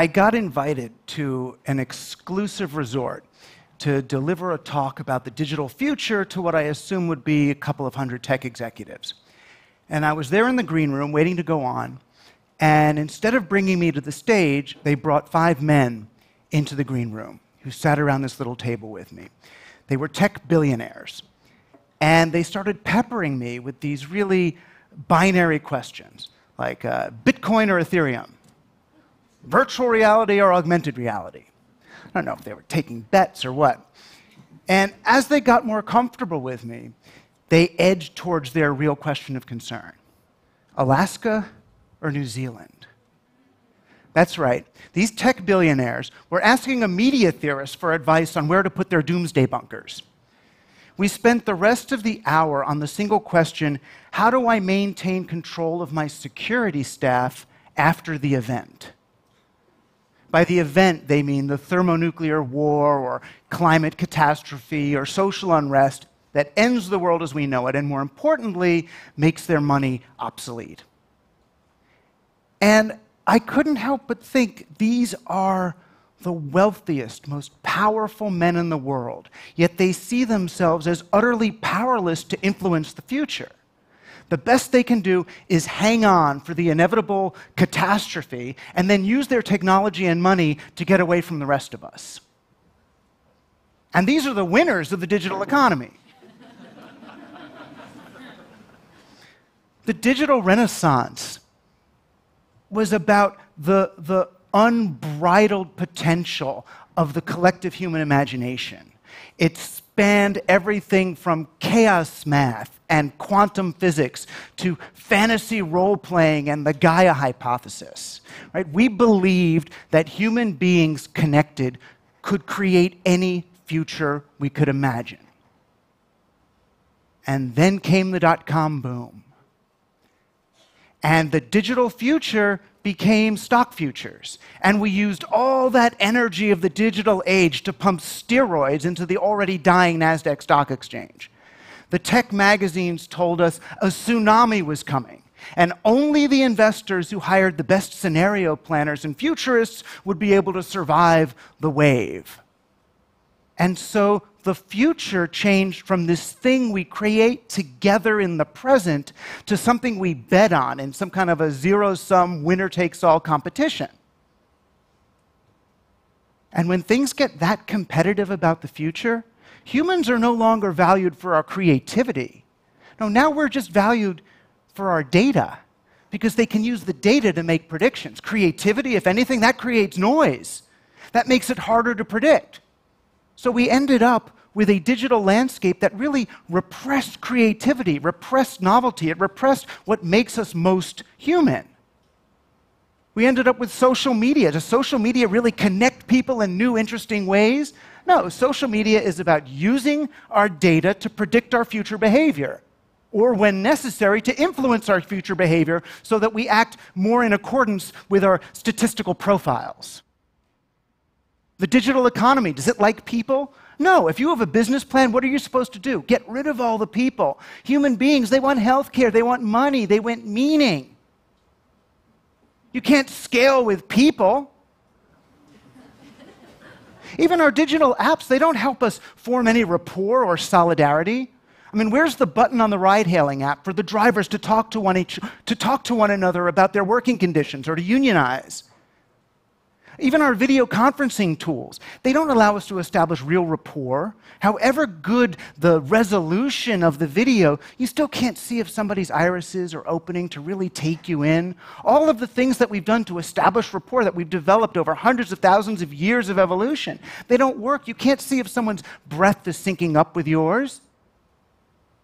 I got invited to an exclusive resort to deliver a talk about the digital future to what I assume would be a couple of hundred tech executives. And I was there in the green room waiting to go on. And instead of bringing me to the stage, they brought five men into the green room who sat around this little table with me. They were tech billionaires. And they started peppering me with these really binary questions like uh, Bitcoin or Ethereum, virtual reality or augmented reality. I don't know if they were taking bets or what. And as they got more comfortable with me, they edged towards their real question of concern Alaska or New Zealand? That's right. These tech billionaires were asking a media theorist for advice on where to put their doomsday bunkers. We spent the rest of the hour on the single question how do I maintain control of my security staff after the event? By the event, they mean the thermonuclear war or climate catastrophe or social unrest that ends the world as we know it and, more importantly, makes their money obsolete. And I couldn't help but think these are the wealthiest, most powerful men in the world, yet they see themselves as utterly powerless to influence the future. The best they can do is hang on for the inevitable catastrophe and then use their technology and money to get away from the rest of us. And these are the winners of the digital economy. the digital renaissance was about the, the unbridled potential of the collective human imagination. It spanned everything from chaos math and quantum physics to fantasy role playing and the Gaia hypothesis. Right? We believed that human beings connected could create any future we could imagine. And then came the dot com boom. And the digital future became stock futures. And we used all that energy of the digital age to pump steroids into the already dying NASDAQ stock exchange. The tech magazines told us a tsunami was coming. And only the investors who hired the best scenario planners and futurists would be able to survive the wave. And so the future changed from this thing we create together in the present to something we bet on in some kind of a zero sum, winner takes all competition. And when things get that competitive about the future, humans are no longer valued for our creativity. No, now we're just valued for our data because they can use the data to make predictions. Creativity, if anything, that creates noise. That makes it harder to predict. So we ended up with a digital landscape that really repressed creativity, repressed novelty, it repressed what makes us most human. We ended up with social media. Does social media really connect people in new, interesting ways? No, social media is about using our data to predict our future behavior, or when necessary, to influence our future behavior so that we act more in accordance with our statistical profiles. The digital economy, does it like people? No. If you have a business plan, what are you supposed to do? Get rid of all the people. Human beings, they want health care, they want money, they want meaning. You can't scale with people. Even our digital apps, they don't help us form any rapport or solidarity. I mean, where's the button on the ride hailing app for the drivers to talk to one, each, to talk to one another about their working conditions or to unionize? Even our video conferencing tools, they don't allow us to establish real rapport. However good the resolution of the video, you still can't see if somebody's irises are opening to really take you in. All of the things that we've done to establish rapport that we've developed over hundreds of thousands of years of evolution, they don't work. You can't see if someone's breath is syncing up with yours.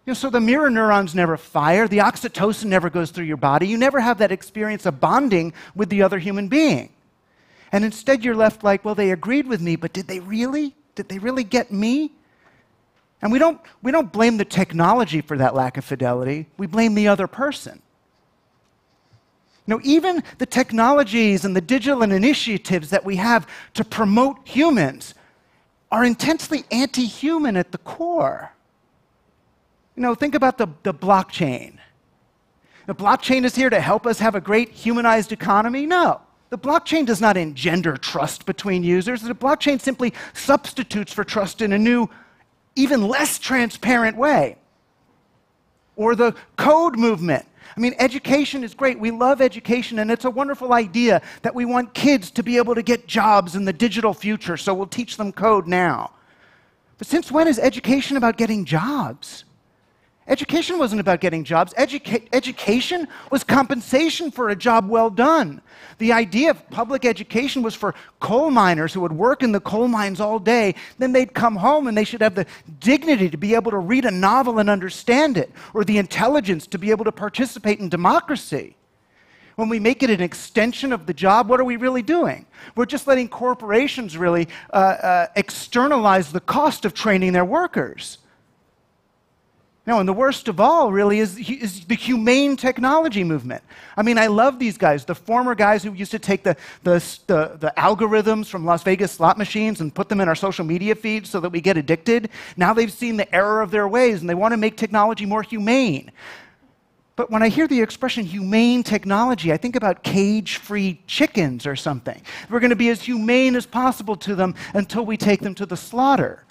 You know, so the mirror neurons never fire, the oxytocin never goes through your body. You never have that experience of bonding with the other human being. And instead, you're left like, well, they agreed with me, but did they really? Did they really get me? And we don't, we don't blame the technology for that lack of fidelity, we blame the other person. Know, even the technologies and the digital initiatives that we have to promote humans are intensely anti human at the core. You know, think about the, the blockchain. The blockchain is here to help us have a great humanized economy? No. The blockchain does not engender trust between users. The blockchain simply substitutes for trust in a new, even less transparent way. Or the code movement. I mean, education is great. We love education, and it's a wonderful idea that we want kids to be able to get jobs in the digital future, so we'll teach them code now. But since when is education about getting jobs? Education wasn't about getting jobs. Educa- education was compensation for a job well done. The idea of public education was for coal miners who would work in the coal mines all day. Then they'd come home and they should have the dignity to be able to read a novel and understand it, or the intelligence to be able to participate in democracy. When we make it an extension of the job, what are we really doing? We're just letting corporations really uh, uh, externalize the cost of training their workers. No, and the worst of all, really, is, is, the humane technology movement. I mean, I love these guys, the former guys who used to take the, the, the, the, algorithms from Las Vegas slot machines and put them in our social media feeds so that we get addicted. Now they've seen the error of their ways and they want to make technology more humane. But when I hear the expression humane technology, I think about cage free chickens or something. We're going to be as humane as possible to them until we take them to the slaughter.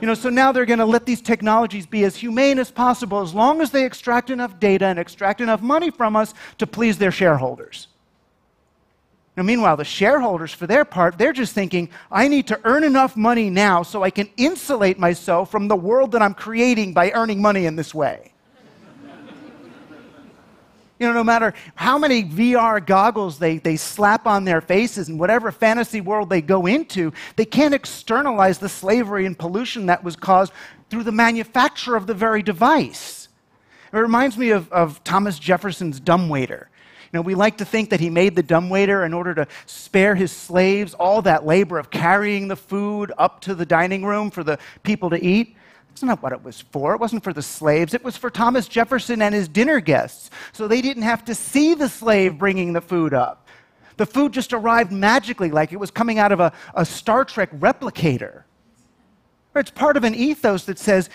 You know, so now they're going to let these technologies be as humane as possible as long as they extract enough data and extract enough money from us to please their shareholders. Now, meanwhile, the shareholders, for their part, they're just thinking, I need to earn enough money now so I can insulate myself from the world that I'm creating by earning money in this way. You know, no matter how many VR goggles they, they slap on their faces and whatever fantasy world they go into, they can't externalize the slavery and pollution that was caused through the manufacture of the very device. It reminds me of, of Thomas Jefferson's dumbwaiter. You know, we like to think that he made the dumbwaiter in order to spare his slaves all that labor of carrying the food up to the dining room for the people to eat. That's not what it was for. It wasn't for the slaves. It was for Thomas Jefferson and his dinner guests, so they didn't have to see the slave bringing the food up. The food just arrived magically, like it was coming out of a, a Star Trek replicator. It's part of an ethos that says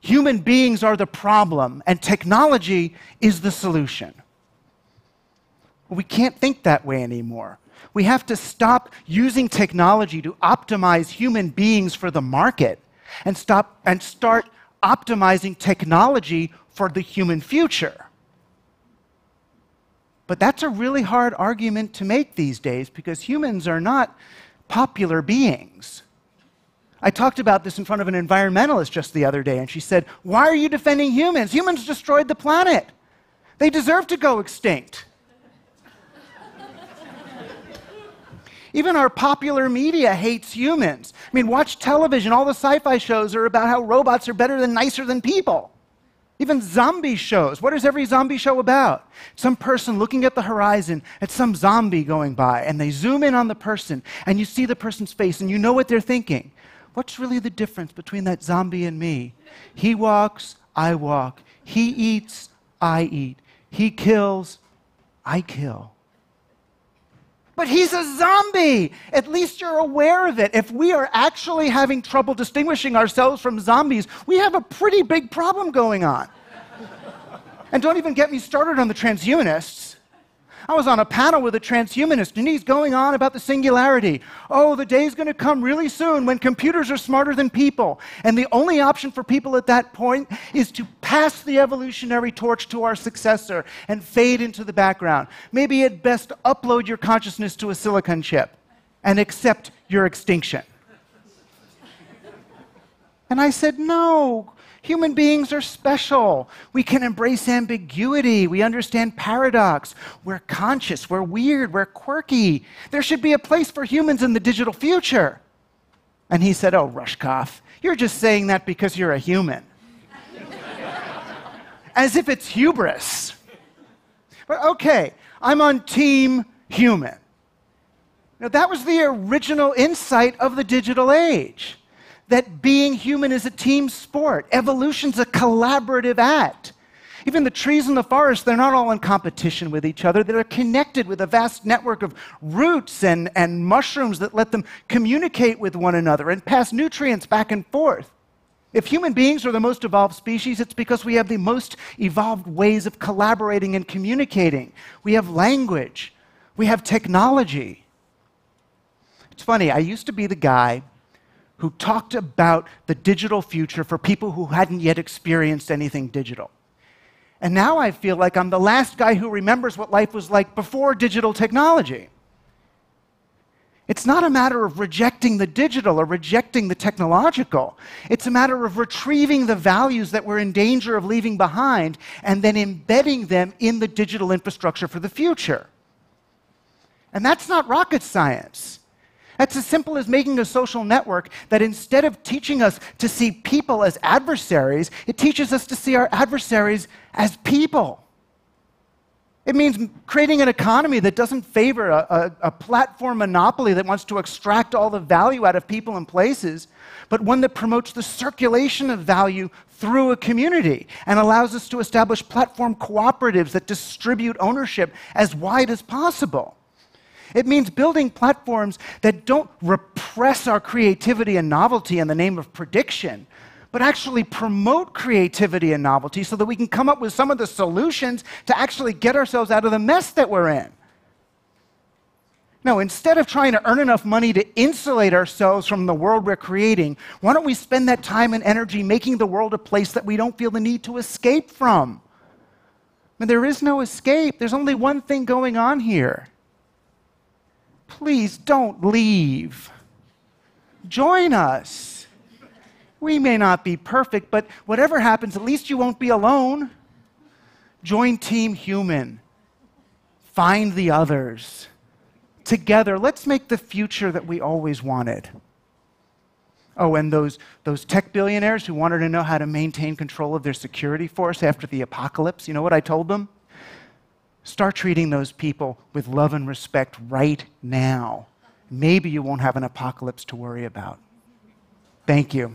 human beings are the problem and technology is the solution. We can't think that way anymore. We have to stop using technology to optimize human beings for the market and, stop, and start optimizing technology for the human future. But that's a really hard argument to make these days because humans are not popular beings. I talked about this in front of an environmentalist just the other day, and she said, Why are you defending humans? Humans destroyed the planet. They deserve to go extinct. Even our popular media hates humans. I mean, watch television. All the sci fi shows are about how robots are better than nicer than people. Even zombie shows. What is every zombie show about? Some person looking at the horizon at some zombie going by, and they zoom in on the person, and you see the person's face, and you know what they're thinking. What's really the difference between that zombie and me? He walks, I walk. He eats, I eat. He kills, I kill. But he's a zombie. At least you're aware of it. If we are actually having trouble distinguishing ourselves from zombies, we have a pretty big problem going on. and don't even get me started on the transhumanists. I was on a panel with a transhumanist, and he's going on about the singularity. Oh, the day's going to come really soon when computers are smarter than people. And the only option for people at that point is to pass the evolutionary torch to our successor and fade into the background. Maybe at best upload your consciousness to a silicon chip and accept your extinction. And I said, No, Human beings are special. We can embrace ambiguity. We understand paradox. We're conscious. We're weird. We're quirky. There should be a place for humans in the digital future. And he said, Oh, Rushkoff, you're just saying that because you're a human. As if it's hubris. But okay, I'm on team human. Now, that was the original insight of the digital age that being human is a team sport. Evolution's a collaborative act. Even the trees in the forest, they're not all in competition with each other. They're connected with a vast network of roots and, and mushrooms that let them communicate with one another and pass nutrients back and forth. If human beings are the most evolved species, it's because we have the most evolved ways of collaborating and communicating. We have language, We have technology. It's funny, I used to be the guy who talked about the digital future for people who hadn't yet experienced anything digital. And now I feel like I'm the last guy who remembers what life was like before digital technology. It's not a matter of rejecting the digital or rejecting the technological. It's a matter of retrieving the values that we're in danger of leaving behind and then embedding them in the digital infrastructure for the future. And that's not rocket science. That's as simple as making a social network that instead of teaching us to see people as adversaries, it teaches us to see our adversaries as people. It means creating an economy that doesn't favor a, a, a, platform monopoly that wants to extract all the value out of people and places, but one that promotes the circulation of value through a community and allows us to establish platform cooperatives that distribute ownership as wide as possible. It means building platforms that don't repress our creativity and novelty in the name of prediction, but actually promote creativity and novelty so that we can come up with some of the solutions to actually get ourselves out of the mess that we're in. No, instead of trying to earn enough money to insulate ourselves from the world we're creating, why don't we spend that time and energy making the world a place that we don't feel the need to escape from? I mean, there is no escape. There's only one thing going on here. Please don't leave. Join us. We may not be perfect, but whatever happens, at least you won't be alone. Join Team Human. Find the others. Together, let's make the future that we always wanted. Oh, and those, those tech billionaires who wanted to know how to maintain control of their security force after the apocalypse, you know what I told them? Start treating those people with love and respect right now. Maybe you won't have an apocalypse to worry about. Thank you.